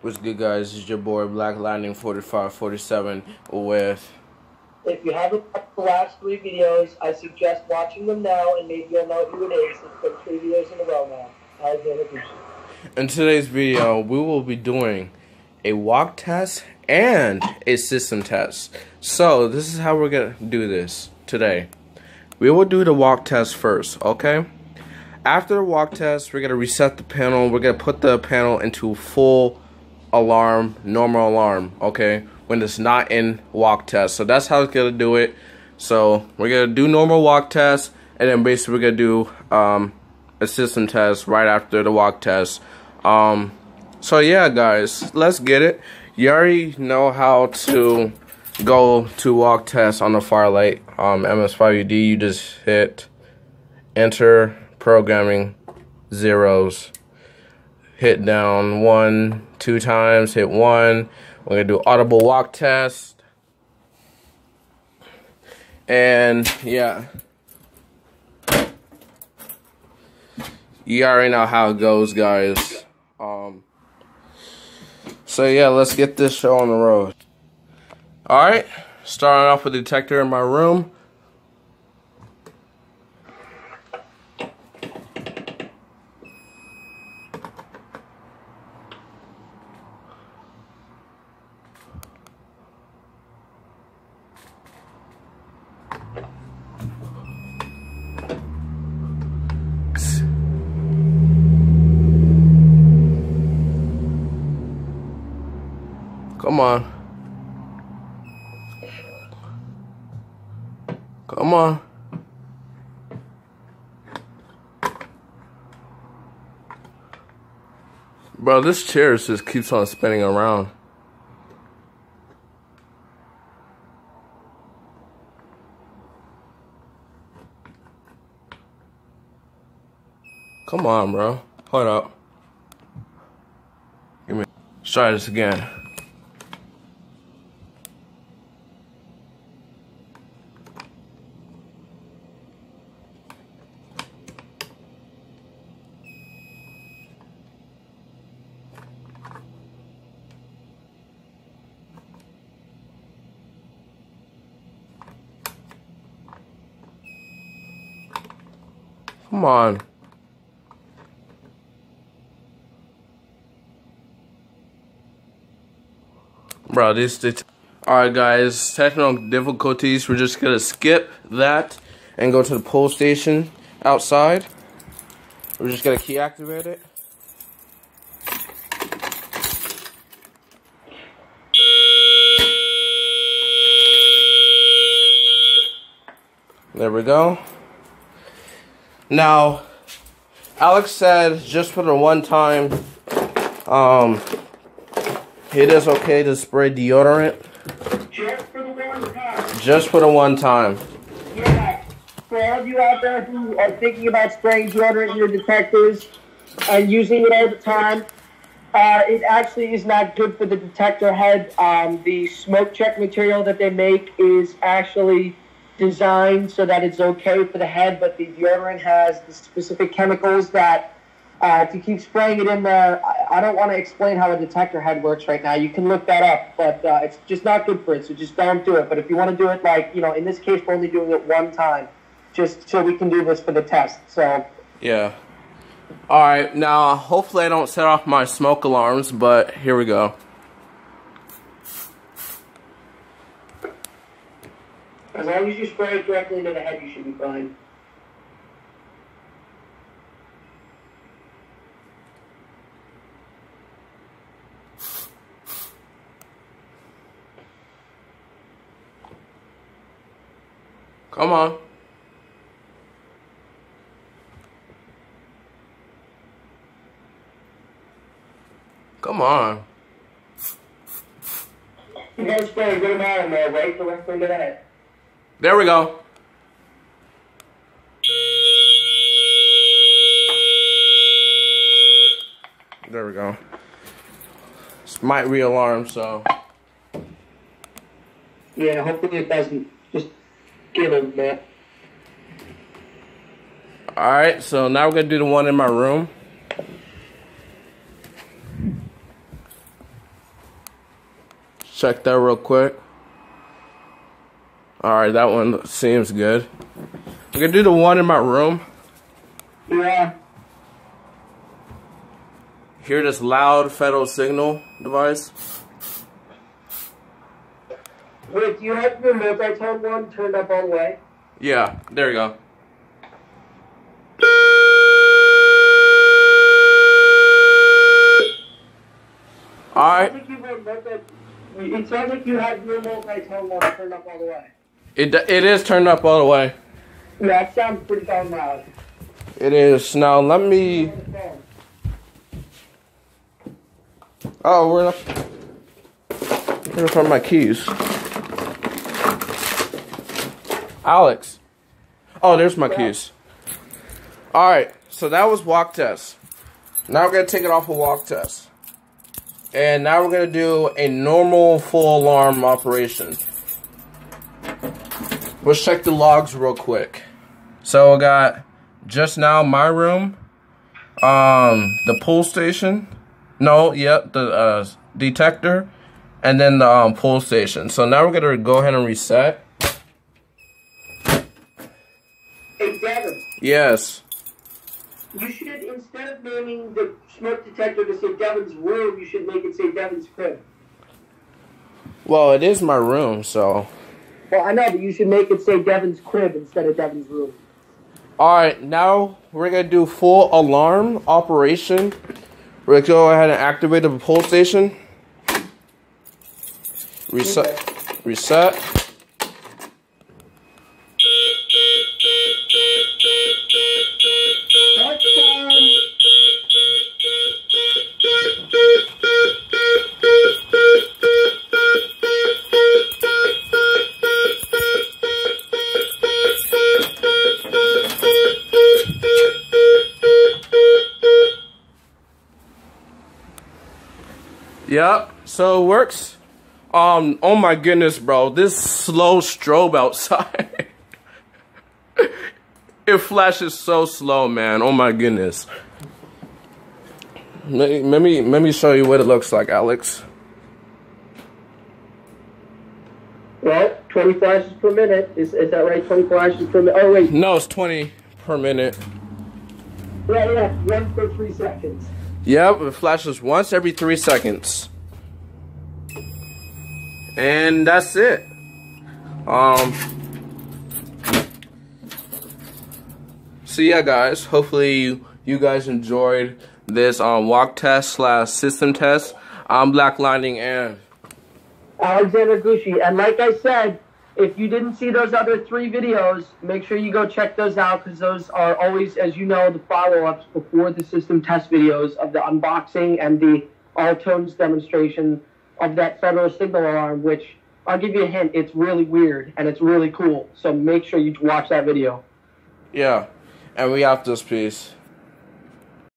What's good, guys? It's your boy Black Lightning 4547 with. If you haven't watched the last three videos, I suggest watching them now, and maybe you'll know who it is. It's been three videos in a row now. Alexander Gucci. In today's video, we will be doing a walk test and a system test. So, this is how we're gonna do this today. We will do the walk test first, okay? After the walk test, we're gonna reset the panel. We're gonna put the panel into full alarm, normal alarm, okay? When it's not in walk test. So that's how it's gonna do it. So we're gonna do normal walk test, and then basically we're gonna do um, a system test right after the walk test. Um, so yeah, guys, let's get it. You already know how to go to walk test on the Fire-Lite um, MS5UD. You just hit enter programming zeros hit down one, two times, hit one. We're gonna do audible walk test. And yeah. You already know how it goes, guys. Um So yeah, let's get this show on the road. Alright, starting off with the detector in my room. Come on. Come on. Bro, this chair just keeps on spinning around. Come on, bro. Hold up. Give me. Let's try this again. Come on. Bro, this, this Alright guys, technical difficulties. We're just gonna skip that and go to the pull station outside. We're just gonna key activate it. There we go. Now, Alex said just for the one time, um, it is okay to spray deodorant. Just for the one time. Just for the one time. Yeah. For all of you out there who are thinking about spraying deodorant in your detectors and using it all the time, uh, it actually is not good for the detector head. Um, the smoke check material that they make is actually designed so that it's okay for the head, but the deodorant has the specific chemicals that uh, to keep spraying it in there. I, I don't want to explain how a detector head works right now. You can look that up, but uh, it's just not good for it. So just don't do it. But if you want to do it, like you know, in this case, we're only doing it one time, just so we can do this for the test. So Yeah. Alright, now hopefully I don't set off my smoke alarms, but here we go. As long as you spray it directly into the head, you should be fine. Come on. Come on. You a good amount in there, right directly into the head. There we go. There we go. This might re-alarm, so. Yeah, hopefully it doesn't. Just give it a. Alright, so now we're gonna do the one in my room. check that real quick. Alright, that one seems good. We're gonna do the one in my room. Yeah. Hear this loud federal signal device? Wait, do you have your multi-tone one turned up all the way? Yeah, there you go. Alright. I think you were multi- It sounds like you had your multi-tone one turned up all the way. It, it is turned up all the way. Yeah, that sounds pretty darn loud. It is. Now let me. Oh, we're not. Where find my keys? Alex. Oh, there's my keys. Alright, so that was walk test. Now we're going to take it off a walk test. And now we're going to do a normal full alarm operation. Let's check the logs real quick. So I got just now my room, um, the pull station. No, yep, the uh, detector, and then the um, pull station. So now we're gonna go ahead and reset. Hey, Devin, Yes. you should, instead of naming the smoke detector to say Devin's room, you should make it say Devin's crib. Well, it is my room, so. Well, I know, but you should make it say Devin's crib instead of Devin's room. All right, now we're gonna do full alarm operation. We're gonna go ahead and activate the pull station. Reset. Reset. Yep. So it works. Um. Oh my goodness, bro. This slow strobe outside. it flashes so slow, man. Oh my goodness. Let me, let me let me show you what it looks like, Alex. Well, 20 flashes per minute. Is, is that right? 20 flashes per minute. Oh, wait. No, it's 20 per minute. Yeah, yeah. One per three seconds. Yep, it flashes once every three seconds. And that's it. Um. So yeah, guys. Hopefully you, you guys enjoyed this um walk test slash system test. I'm Black Lightning and Alexander Gucci. And like I said, if you didn't see those other three videos, make sure you go check those out because those are always, as you know, the follow ups before the system test videos of the unboxing and the all tones demonstration of that federal signal alarm, which I'll give you a hint, it's really weird and it's really cool. So make sure you watch that video. yeah, and we have this piece.